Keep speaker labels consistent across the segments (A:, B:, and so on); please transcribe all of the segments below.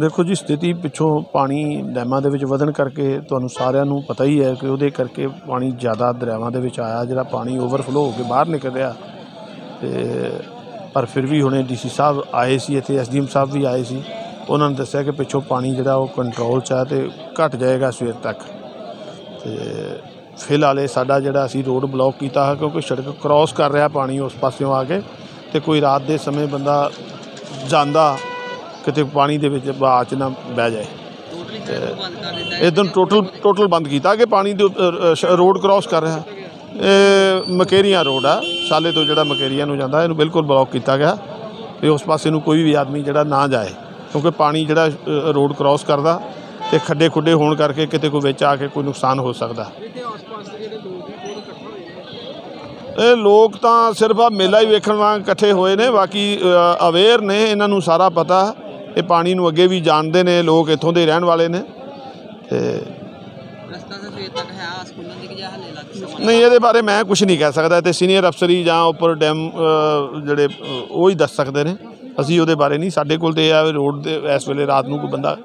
A: ਦੇਖੋ ਜੀ, ਸਥਿਤੀ ਪਿੱਛੋਂ ਪਾਣੀ ਡੈਮਾਂ ਦੇ ਵਿੱਚ ਵਧਣ ਕਰਕੇ ਤੁਹਾਨੂੰ ਸਾਰਿਆਂ ਨੂੰ ਪਤਾ ਹੀ ਹੈ ਕਿ ਉਹਦੇ ਕਰਕੇ ਪਾਣੀ ਜ਼ਿਆਦਾ ਦਰਿਆਵਾਂ ਦੇ ਵਿੱਚ ਆਇਆ, ਜਿਹੜਾ ਪਾਣੀ ਓਵਰਫਲੋ ਹੋ ਕੇ ਬਾਹਰ ਨਿਕਲ ਰਿਹਾ ਤੇ ਪਰ ਫਿਰ ਵੀ ਹੁਣੇ ਡੀਸੀ ਸਾਹਿਬ ਆਏ ਸੀ ਇੱਥੇ ਐਸਡੀਐਮ ਸਾਹਿਬ ਵੀ ਆਏ ਸੀ। ਉਹਨਾਂ ਨੇ ਦੱਸਿਆ ਕਿ ਪਿੱਛੋਂ ਪਾਣੀ ਜਿਹੜਾ ਉਹ ਕੰਟਰੋਲ 'ਚ ਆ ਤੇ ਘਟ ਜਾਏਗਾ ਸਵੇਰ ਤੱਕ। ਤੇ ਫਿਲਹਾਲ ਇਹ ਸਾਡਾ ਜਿਹੜਾ ਅਸੀਂ ਰੋਡ ਬਲੌਕ ਕੀਤਾ ਹੈ ਕਿਉਂਕਿ ਸੜਕ ਕ੍ਰਾਸ ਕਰ ਰਿਹਾ ਪਾਣੀ ਉਸ ਪਾਸਿਓਂ ਆ ਕੇ ਤੇ ਕੋਈ ਰਾਤ ਦੇ ਸਮੇਂ ਬੰਦਾ ਜਾਂਦਾ ਕਿਤੇ ਪਾਣੀ ਦੇ ਵਿੱਚ ਬਾਅਦ ਚ ਨਾ ਬਹਿ ਜਾਏ। ਇਦੋਂ ਟੋਟਲ ਟੋਟਲ ਬੰਦ ਕੀਤਾ ਕਿ ਪਾਣੀ ਦੇ ਰੋਡ ਕ੍ਰਾਸ ਕਰ ਰਿਹਾ। ਮਕੇਰੀਆਂ ਰੋਡ ਆ, ਸਾਲੇ ਤੋਂ ਜਿਹੜਾ ਮਕੇਰੀਆਂ ਨੂੰ ਜਾਂਦਾ, ਇਹਨੂੰ ਬਿਲਕੁਲ ਬਲੌਕ ਕੀਤਾ ਗਿਆ ਤੇ ਉਸ ਪਾਸੇ ਨੂੰ ਕੋਈ ਵੀ ਆਦਮੀ ਜਿਹੜਾ ਨਾ ਜਾਏ, ਕਿਉਂਕਿ ਪਾਣੀ ਜਿਹੜਾ ਰੋਡ ਕ੍ਰਾਸ ਕਰਦਾ ਤੇ ਖੱਡੇ ਖੁੱਡੇ ਹੋਣ ਕਰਕੇ ਕਿਤੇ ਕੋਈ ਵਿੱਚ ਆ ਕੇ ਕੋਈ ਨੁਕਸਾਨ ਹੋ ਸਕਦਾ। ਇਹ ਲੋਕ ਤਾਂ ਸਿਰਫ ਆ ਮੇਲਾ ਹੀ ਵੇਖਣ ਵਾਂਗ ਇਕੱਠੇ ਹੋਏ ਨੇ, ਬਾਕੀ ਅਵੇਅਰ ਨੇ, ਇਹਨਾਂ ਨੂੰ ਸਾਰਾ ਪਤਾ। ਇਹ ਪਾਣੀ ਨੂੰ ਅੱਗੇ ਵੀ ਜਾਣਦੇ ਨੇ, ਲੋਕ ਇੱਥੋਂ ਦੇ ਰਹਿਣ ਵਾਲੇ ਨੇ ਤੇ
B: ਦੀ ਕਿ ਜਾਂ ਹਲੇ ਲੱਗ ਸਮਾਂ?
A: ਨਹੀਂ ਇਹਦੇ ਬਾਰੇ ਮੈਂ ਕੁਝ ਨਹੀਂ ਕਹਿ ਸਕਦਾ। ਤੇ ਸੀਨੀਅਰ ਅਫਸਰੀ ਜਾਂ ਉੱਪਰ ਡੈਮ ਅ, ਜਿਹੜੇ ਅ, ਉਹ ਹੀ ਦੱਸ ਸਕਦੇ ਨੇ। ਅਸੀਂ ਉਹਦੇ ਬਾਰੇ ਨਹੀਂ। ਸਾਡੇ ਕੋਲ ਤੇ ਇਹ ਆ ਵੀ ਰੋਡ ਤੇ ਇਸ ਵੇਲੇ ਰਾਤ ਨੂੰ ਕੋਈ ਬੰਦਾ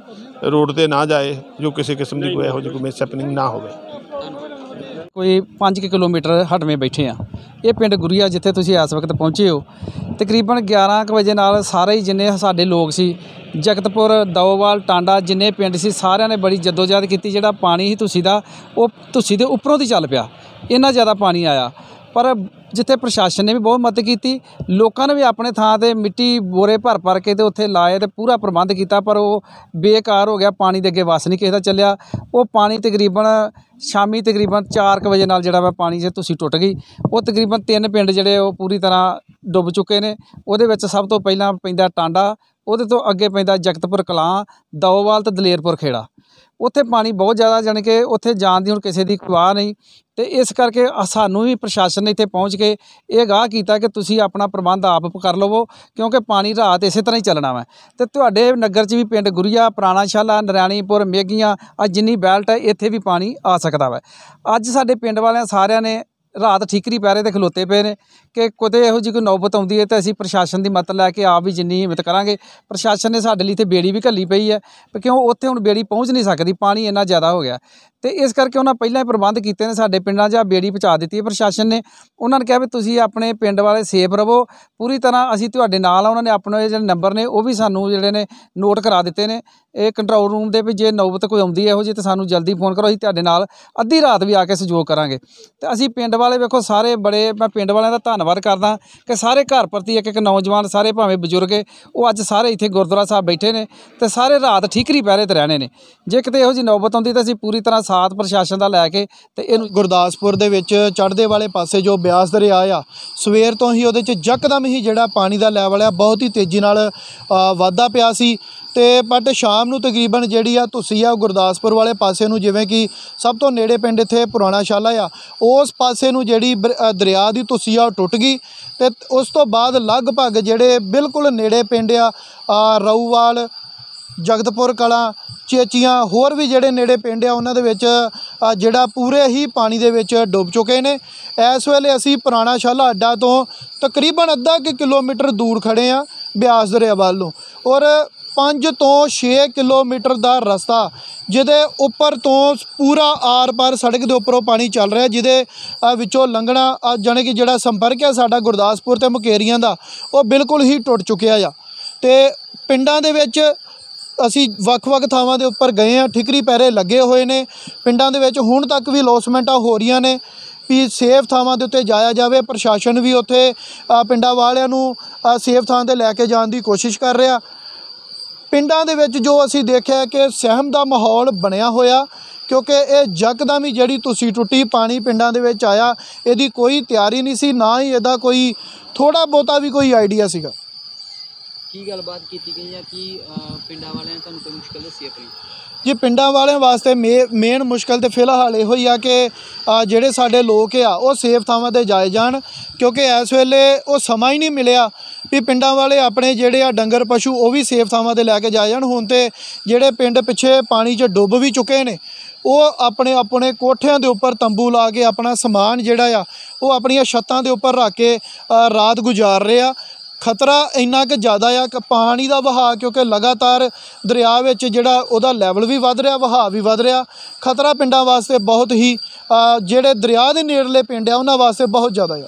A: ਰੋਡ ਤੇ ਨਾ ਜਾਏ ਜੋ ਕਿਸੇ ਕਿਸਮ ਦੀ ਕੋਈ ਇਹੋ ਜਿਹੀ ਕੋਈ ਮਿਸ ਨਾ ਹੋਵੇ।
C: ਕੋਈ 5 ਕਿਲੋਮੀਟਰ ਹਟਵੇਂ ਬੈਠੇ ਆ। ਇਹ ਪਿੰਡ ਗੁਰੀਆ ਜਿੱਥੇ ਤੁਸੀਂ ਇਸ ਵਕਤ ਪਹੁੰਚੇ ਹੋ ਤਕਰੀਬਨ 11 ਕੁ ਵਜੇ ਨਾਲ ਸਾਰੇ ਹੀ ਜਿੰਨੇ ਸਾਡੇ ਲੋਕ ਸੀ ਜਗਤਪੁਰ ਦੋਵਾਲ ਟਾਂਡਾ ਜਿੰਨੇ ਪਿੰਡ ਸੀ, ਸਾਰਿਆਂ ਨੇ ਬੜੀ ਜਦੋਜਹਿਦ ਕੀਤੀ, ਜਿਹੜਾ ਪਾਣੀ ਸੀ ਤੁਸੀਂ ਦਾ, ਉਹ ਤੁਸੀਂ ਦੇ ਉੱਪਰੋਂ ਦੀ ਚੱਲ ਪਿਆ। ਇੰਨਾ ਜ਼ਿਆਦਾ ਪਾਣੀ ਆਇਆ। ਪਰ ਜਿੱਥੇ ਪ੍ਰਸ਼ਾਸਨ ਨੇ ਵੀ ਬਹੁਤ ਮਦਦ ਕੀਤੀ, ਲੋਕਾਂ ਨੇ ਵੀ ਆਪਣੇ ਥਾਂ ਤੇ ਮਿੱਟੀ ਬੋਰੇ ਭਰ ਭਰ ਕੇ ਤੇ ਉੱਥੇ ਲਾਏ ਤੇ ਪੂਰਾ ਪ੍ਰਬੰਧ ਕੀਤਾ, ਪਰ ਉਹ ਬੇਕਾਰ ਹੋ ਗਿਆ, ਪਾਣੀ ਦੇ ਅੱਗੇ ਵਸ ਨਹੀਂ ਕਿਸੇ ਦਾ ਚੱਲਿਆ। ਉਹ ਪਾਣੀ ਤਕਰੀਬਨ ਸ਼ਾਮੀ ਤਕਰੀਬਨ 4 ਵਜੇ ਨਾਲ ਜਿਹੜਾ ਵਾ ਪਾਣੀ 'ਚ ਤੁਸੀਂ ਟੁੱਟ ਗਈ, ਉਹ ਤਕਰੀਬਨ ਤਿੰਨ ਪਿੰਡ ਜਿਹੜੇ ਉਹ ਪੂਰੀ ਤਰ੍ਹਾਂ ਡੁੱਬ ਚੁੱਕੇ ਨੇ। ਉਹਦੇ ਵਿੱਚ ਸਭ ਤੋਂ ਪਹਿਲਾਂ ਪੈਂਦਾ ਟਾਂਡਾ ਉਹਦੇ ਤੋਂ ਅੱਗੇ ਪੈਂਦਾ ਜਗਤਪੁਰ ਕਲਾਂ ਦੋਵਾਲ ਤੇ ਦਲੇਰਪੁਰ ਖੇੜਾ। ਉੱਥੇ ਪਾਣੀ ਬਹੁਤ ਜ਼ਿਆਦਾ, ਜਾਣੀ ਕਿ ਉੱਥੇ ਜਾਣ ਦੀ ਹੁਣ ਕਿਸੇ ਦੀ ਖਵਾ ਨਹੀਂ। ਤੇ ਇਸ ਕਰਕੇ ਸਾਨੂੰ ਵੀ ਪ੍ਰਸ਼ਾਸਨ ਨੇ ਇੱਥੇ ਪਹੁੰਚ ਕੇ ਇਹ ਗਾਹ ਕੀਤਾ ਕਿ ਤੁਸੀਂ ਆਪਣਾ ਪ੍ਰਬੰਧ ਆਪ ਕਰ ਲਵੋ, ਕਿਉਂਕਿ ਪਾਣੀ ਰਾਤ ਇਸੇ ਤਰ੍ਹਾਂ ਹੀ ਚੱਲਣਾ ਵਾ। ਤੇ ਤੁਹਾਡੇ ਨਗਰ 'ਚ ਵੀ ਪਿੰਡ ਗੁਰੀਆ ਪੁਰਾਣਾਸ਼ਾਲਾ ਨਰਿਆਣੀਪੁਰ ਨਰੈਣੀਪੁਰ, ਮੇਗੀਆਂ, ਆ ਜਿੰਨੀ ਬੈਲਟ ਹੈ ਇੱਥੇ ਵੀ ਪਾਣੀ ਆ ਸਕਦਾ ਵਾ। ਅੱਜ ਸਾਡੇ ਪਿੰਡ ਵਾਲਿਆਂ ਸਾਰਿਆਂ ਨੇ ਰਾਤ ਠੀਕਰੀ ਪੈਰੇ ਤੇ ਖਲੋਤੇ ਪਏ ਨੇ ਕਿ ਕਿਤੇ ਇਹੋ ਜਿਹੀ ਕੋਈ ਨੌਬਤ ਆਉਂਦੀ ਹੈ ਤਾਂ ਅਸੀਂ ਪ੍ਰਸ਼ਾਸਨ ਦੀ ਮਦਦ ਲੈ ਕੇ ਆਪ ਵੀ ਜਿੰਨੀ ਹਿੰਮਤ ਕਰਾਂਗੇ। ਪ੍ਰਸ਼ਾਸਨ ਨੇ ਸਾਡੇ ਲਈ ਤੇ ਬੇੜੀ ਵੀ ਘੱਲੀ ਪਈ ਹੈ ਕਿਉਂ ਉੱਥੇ ਹੁਣ ਬੇੜੀ ਪਹੁੰਚ ਨਹੀਂ ਸਕਦੀ, ਪਾਣੀ ਇੰਨਾ ਜ਼ਿਆਦਾ ਹੋ ਗਿਆ। ਤੇ ਇਸ ਕਰਕੇ ਉਹਨਾਂ ਪਹਿਲਾਂ ਹੀ ਪ੍ਰਬੰਧ ਕੀਤੇ ਨੇ ਸਾਡੇ ਪਿੰਡਾਂ 'ਚ ਆ ਬੇੜੀ ਪਹੁੰਚਾ ਦਿੱਤੀ ਹੈ ਪ੍ਰਸ਼ਾਸਨ ਨੇ। ਉਹਨਾਂ ਨੇ ਕਿਹਾ ਵੀ ਤੁਸੀਂ ਆਪਣੇ ਪਿੰਡ ਵਾਲੇ ਸੇਫ ਰਹੋ, ਪੂਰੀ ਤਰ੍ਹਾਂ ਅਸੀਂ ਤੁਹਾਡੇ ਨਾਲ ਆ, ਉਹਨਾਂ ਨੇ ਆਪਣੇ ਜਿਹੜੇ ਨੰਬਰ ਨੇ ਉਹ ਵੀ ਸਾਨੂੰ ਜਿਹੜੇ ਨੇ ਨੋਟ ਕਰਾ ਦਿੱਤੇ ਨੇ। ਇਹ ਕੰਟਰੋਲ ਰੂਮ ਦੇ ਵੀ ਜੇ ਨੌਬਤ ਕੋਈ ਆਉਂਦੀ ਹੈ ਇਹੋ ਜਿਹੀ ਤਾਂ ਸਾਨੂੰ ਜਲਦੀ ਫੋਨ ਕਰੋ ਅਸੀਂ ਤੁਹਾਡੇ ਨਾਲ ਅੱਧੀ ਰਾਤ ਵੀ ਆ ਕੇ ਸਹਿਯੋਗ ਕਰਾਂਗੇ। ਤੇ ਅਸੀਂ ਪਿੰਡ ਵਾਲੇ ਵੇਖੋ ਸਾਰੇ ਬੜੇ ਮੈਂ ਪਿੰਡ ਵਾਲਿਆਂ ਦਾ ਧੰਨਵਾਦ ਕਰਦਾ ਕਿ ਸਾਰੇ ਘਰ ਪ੍ਰਤੀ ਇੱਕ ਇੱਕ ਨੌਜਵਾਨ ਸਾਰੇ ਭਾਵੇਂ ਬਜ਼ੁਰਗ ਹੈ, ਉਹ ਅੱਜ ਸਾਰੇ ਇੱਥੇ ਗੁਰਦੁਆਰਾ ਸਾਹਿਬ ਬੈਠੇ ਨੇ ਤੇ ਸਾਰੇ ਰਾਤ ਠੀਕਰੀ ਪਹਿਰੇ ਤੇ ਰਹਿਣੇ ਨੇ। ਜੇ ਕਿਤੇ ਇਹੋ ਜਿਹੀ ਨੌਬਤ ਆਉਂਦੀ ਤਾਂ ਅਸੀਂ ਪੂਰੀ ਤਰ੍ਹਾਂ ਸਾਥ ਪ੍ਰਸ਼ਾਸਨ ਦਾ ਲੈ ਕੇ ਤੇ ਇਹਨੂੰ
D: ਗੁਰਦਾਸਪੁਰ ਦੇ ਵਿੱਚ ਚੜ੍ਹਦੇ ਵਾਲੇ ਪਾਸੇ ਜੋ ਬਿਆਸ ਦਰਿਆ ਆ ਸਵੇਰ ਤੋਂ ਹੀ ਉਹਦੇ 'ਚ ਯਕਦਮ ਹੀ ਜਿਹੜਾ ਪਾਣੀ ਦਾ ਲੈਵਲ ਆ ਬਹੁਤ ਹੀ ਤੇਜ਼ੀ ਨਾਲ ਵਾਧਾ ਪਿਆ ਸੀ। ਤੇ ਬਟ ਸ਼ਾਮ ਨੂੰ ਤਕਰੀਬਨ ਜਿਹੜੀ ਆ ਤੁਸੀਂ ਆ ਗੁਰਦਾਸਪੁਰ ਵਾਲੇ ਪਾਸੇ ਨੂੰ ਜਿਵੇਂ ਕਿ ਸਭ ਤੋਂ ਨੇੜੇ ਪਿੰਡ ਇੱਥੇ ਪੁਰਾਣਾ ਸ਼ਾਲਾ ਆ ਉਸ ਪਾਸੇ ਨੂੰ ਜਿਹੜੀ ਬਰ- ਦਰਿਆ ਦੀ ਤੁਸੀਂ ਆ ਉਹ ਟੁੱਟ ਗਈ ਤੇ ਉਸ ਤੋਂ ਬਾਅਦ ਲਗਭਗ ਜਿਹੜੇ ਬਿਲਕੁਲ ਨੇੜੇ ਪਿੰਡ ਆ ਅ, ਰਊਵਾਲ ਜਗਤਪੁਰ ਕਲਾਂ ਚੇਚੀਆਂ ਹੋਰ ਵੀ ਜਿਹੜੇ ਨੇੜੇ ਪਿੰਡ ਆ ਉਹਨਾਂ ਦੇ ਵਿੱਚ ਜਿਹੜਾ ਪੂਰੇ ਹੀ ਪਾਣੀ ਦੇ ਵਿੱਚ ਡੁੱਬ ਚੁੱਕੇ ਨੇ। ਇਸ ਵੇਲੇ ਅਸੀਂ ਪੁਰਾਣਾ ਸ਼ਾਲਾ ਅੱਡਾ ਤੋਂ ਤਕਰੀਬਨ ਅੱਧਾ ਕਿ ਕਿਲੋਮੀਟਰ ਦੂਰ ਖੜੇ ਆ ਬਿਆਸ ਦਰਿਆ ਵੱਲ ਨੂੰ। ਔਰ 5 ਤੋਂ 6 ਕਿਲੋਮੀਟਰ ਦਾ ਰਸਤਾ ਜਿਹਦੇ ਉੱਪਰ ਤੋਂ ਪੂਰਾ ਆਰ-ਪਾਰ ਸੜਕ ਦੇ ਉੱਪਰੋਂ ਪਾਣੀ ਚੱਲ ਰਿਹਾ ਜਿਹਦੇ ਵਿੱਚੋਂ ਲੰਘਣਾ ਅ, ਜਾਣੀ ਕਿ ਜਿਹੜਾ ਸੰਪਰਕ ਹੈ ਸਾਡਾ ਗੁਰਦਾਸਪੁਰ ਤੇ ਮੁਕੇਰੀਆਂ ਦਾ ਉਹ ਬਿਲਕੁਲ ਹੀ ਟੁੱਟ ਚੁੱਕਿਆ ਆ। ਤੇ ਪਿੰਡਾਂ ਦੇ ਵਿੱਚ ਅਸੀਂ ਵੱਖ-ਵੱਖ ਥਾਵਾਂ ਦੇ ਉੱਪਰ ਗਏ ਆ ਠਿਕਰੀ ਪੈਰੇ ਲੱਗੇ ਹੋਏ ਨੇ। ਪਿੰਡਾਂ ਦੇ ਵਿੱਚ ਹੁਣ ਤੱਕ ਵੀ ਲੋਸਮੈਂਟਾਂ ਹੋ ਰਹੀਆਂ ਨੇ ਵੀ ਸੇਫ ਥਾਵਾਂ ਦੇ ਉੱਤੇ ਜਾਇਆ ਜਾਵੇ। ਪ੍ਰਸ਼ਾਸਨ ਵੀ ਉੱਥੇ ਪਿੰਡਾਂ ਵਾਲਿਆਂ ਨੂੰ ਸੇਫ ਥਾਂ ਤੇ ਲੈ ਕੇ ਜਾਣ ਦੀ ਕੋਸ਼ਿਸ਼ ਕਰ ਰਿਹਾ। ਪਿੰਡਾਂ ਦੇ ਵਿੱਚ ਜੋ ਅਸੀਂ ਦੇਖਿਆ ਕਿ ਸਹਿਮ ਦਾ ਮਾਹੌਲ ਬਣਿਆ ਹੋਇਆ ਕਿਉਂਕਿ ਇਹ ਯਕਦਮ ਹੀ ਜਿਹੜੀ ਤੁਸੀਂ ਟੁੱਟੀ ਪਾਣੀ ਪਿੰਡਾਂ ਦੇ ਵਿੱਚ ਆਇਆ ਇਹਦੀ ਕੋਈ ਤਿਆਰੀ ਨਹੀਂ ਸੀ ਨਾ ਹੀ ਇਹਦਾ ਕੋਈ ਥੋੜਾ ਬਹੁਤਾ ਵੀ ਕੋਈ ਆਈਡੀਆ ਸੀਗਾ।
B: ਕੀ ਗੱਲਬਾਤ ਕੀਤੀ ਗਈ ਹੈ ਕੀ ਪਿੰਡਾਂ ਵਾਲਿਆਂ ਤੁਹਾਨੂੰ ਕੋਈ ਮੁਸ਼ਕਲ ਦੱਸੀ ਆਪਣੀ?
D: ਜੀ ਪਿੰਡਾਂ ਵਾਲਿਆਂ ਵਾਸਤੇ ਮੇਨ ਮੁਸ਼ਕਲ ਤੇ ਫਿਲਹਾਲ ਇਹੋ ਹੀ ਆ ਕਿ ਜਿਹੜੇ ਸਾਡੇ ਲੋਕ ਆ ਉਹ ਸੇਫ ਥਾਵਾਂ ਤੇ ਜਾਏ ਜਾਣ ਕਿਉਂਕਿ ਇਸ ਵੇਲੇ ਉਹ ਸਮਾਂ ਹੀ ਨਹੀਂ ਮਿਲਿਆ। ਵੀ ਪਿੰਡਾਂ ਵਾਲੇ ਆਪਣੇ ਜਿਹੜੇ ਆ ਡੰਗਰ ਪਸ਼ੂ ਉਹ ਵੀ ਸੇਫ ਥਾਵਾਂ ਤੇ ਲੈ ਕੇ ਜਾ ਜਾਣ। ਹੁਣ ਤੇ ਜਿਹੜੇ ਪਿੰਡ ਪਿੱਛੇ ਪਾਣੀ 'ਚ ਡੁੱਬ ਵੀ ਚੁੱਕੇ ਨੇ, ਉਹ ਆਪਣੇ ਆਪਣੇ ਕੋਠਿਆਂ ਦੇ ਉੱਪਰ ਤੰਬੂ ਲਾ ਕੇ ਆਪਣਾ ਸਮਾਨ ਜਿਹੜਾ ਆ, ਉਹ ਆਪਣੀਆਂ ਛੱਤਾਂ ਦੇ ਉੱਪਰ ਰੱਖ ਕੇ ਰਾਤ ਗੁਜ਼ਾਰ ਰਹੇ ਆ। ਖਤਰਾ ਇੰਨਾ ਕਿ ਜ਼ਿਆਦਾ ਆ ਕਿ ਪਾਣੀ ਦਾ ਵਹਾਅ, ਕਿਉਂਕਿ ਲਗਾਤਾਰ ਦਰਿਆ ਵਿੱਚ ਜਿਹੜਾ ਉਹਦਾ ਲੈਵਲ ਵੀ ਵੱਧ ਰਿਹਾ, ਵਹਾਅ ਵੀ ਵੱਧ ਰਿਹਾ। ਖਤਰਾ ਪਿੰਡਾਂ ਵਾਸਤੇ ਬਹੁਤ ਹੀ ਜਿਹੜੇ ਦਰਿਆ ਦੇ ਨੇੜਲੇ ਪਿੰਡ ਆ, ਉਹਨਾਂ ਵਾਸਤੇ ਬਹੁਤ ਜ਼ਿਆਦਾ ਆ।